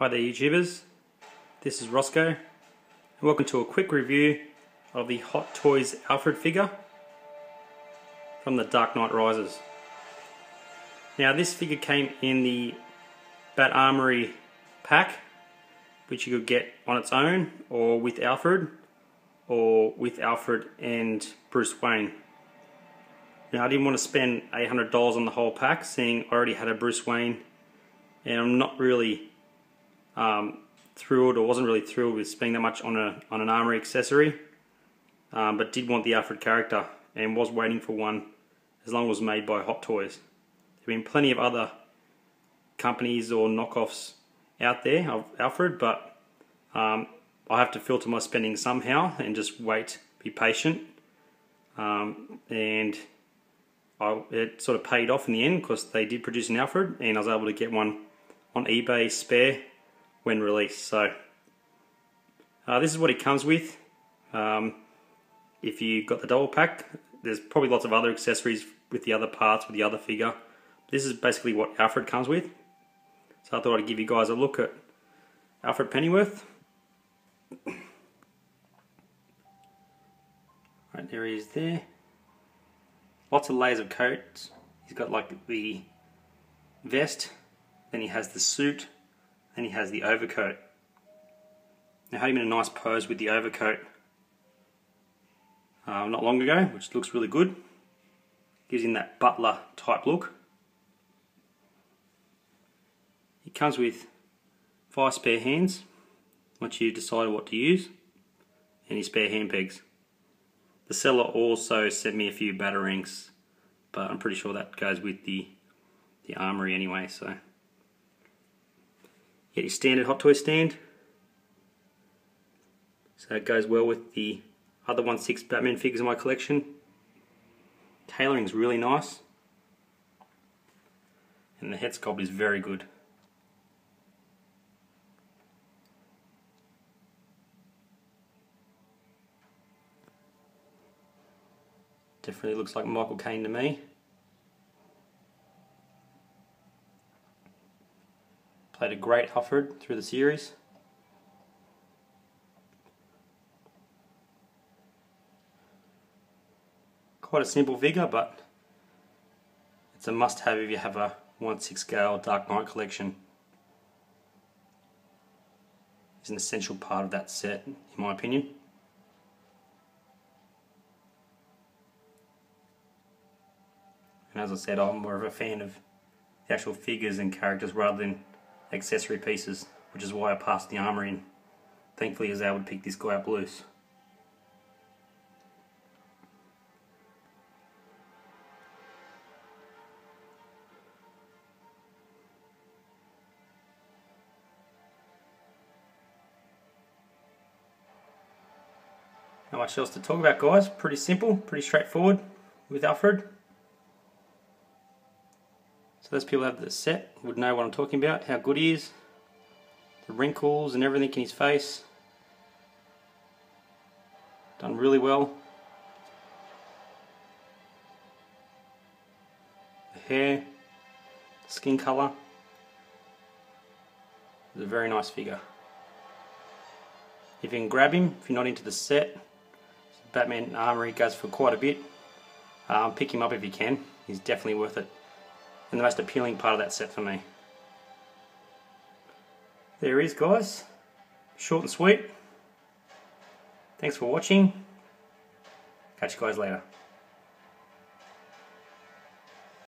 Hi there YouTubers, this is Roscoe and welcome to a quick review of the Hot Toys Alfred figure from the Dark Knight Rises. Now this figure came in the Bat Armory pack which you could get on its own or with Alfred or with Alfred and Bruce Wayne. Now I didn't want to spend $800 on the whole pack seeing I already had a Bruce Wayne and I'm not really um, thrilled or wasn't really thrilled with spending that much on a on an armory accessory, um, but did want the Alfred character and was waiting for one as long as it was made by Hot Toys. There have been plenty of other companies or knockoffs out there of Alfred, but um, I have to filter my spending somehow and just wait, be patient, um, and I, it sort of paid off in the end because they did produce an Alfred, and I was able to get one on eBay spare when released. So uh, this is what it comes with. Um, if you got the double pack, there's probably lots of other accessories with the other parts, with the other figure. This is basically what Alfred comes with. So I thought I'd give you guys a look at Alfred Pennyworth. Right, there he is there. Lots of layers of coats. He's got like the vest, then he has the suit, and he has the overcoat. Now, had him in a nice pose with the overcoat uh, not long ago, which looks really good. Gives him that butler type look. It comes with five spare hands once you decide what to use, his spare hand pegs. The seller also sent me a few batarangs, but I'm pretty sure that goes with the the armory anyway, so Get your standard Hot Toy stand. So it goes well with the other 1-6 Batman figures in my collection. Tailoring is really nice. And the head sculpt is very good. Definitely looks like Michael Caine to me. Played a great Alfred through the series. Quite a simple figure, but it's a must-have if you have a 1-6 scale Dark Knight collection. It's an essential part of that set, in my opinion. And as I said, I'm more of a fan of the actual figures and characters rather than accessory pieces, which is why I passed the armour in. Thankfully I was able to pick this guy up loose. Not much else to talk about guys, pretty simple, pretty straightforward with Alfred. So those people have the set would know what I'm talking about, how good he is. The wrinkles and everything in his face. Done really well. The hair, skin colour. It's a very nice figure. If you can grab him, if you're not into the set, Batman Armory goes for quite a bit. Um, pick him up if you can. He's definitely worth it and the most appealing part of that set for me. There is guys, short and sweet. Thanks for watching. Catch you guys later.